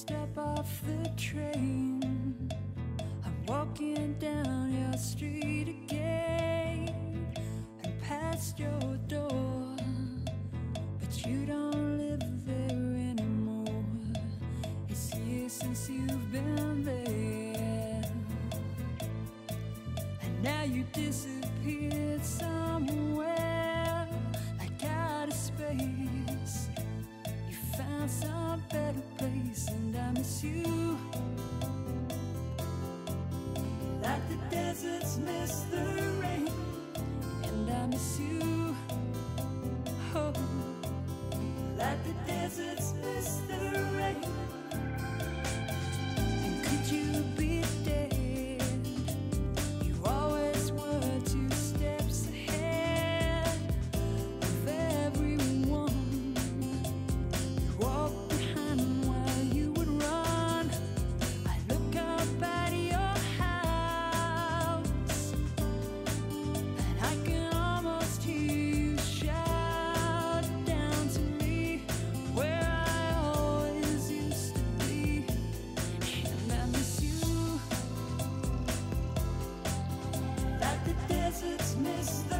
step off the train. I'm walking down your street again And past your door But you don't live there anymore. It's years since you've been there. And now you disappeared somewhere. miss you. Like the deserts miss the rain And I miss you. Oh Like the deserts miss the against the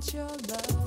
trở lại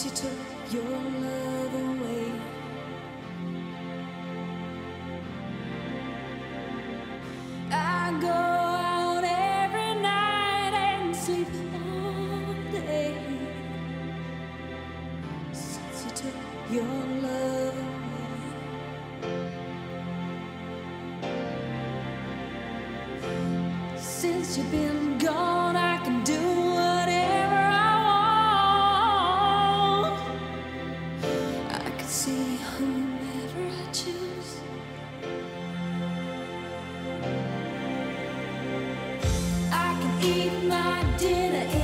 since you took your love away. I go out every night and sleep all day since you took your love away. Since you've been eat my dinner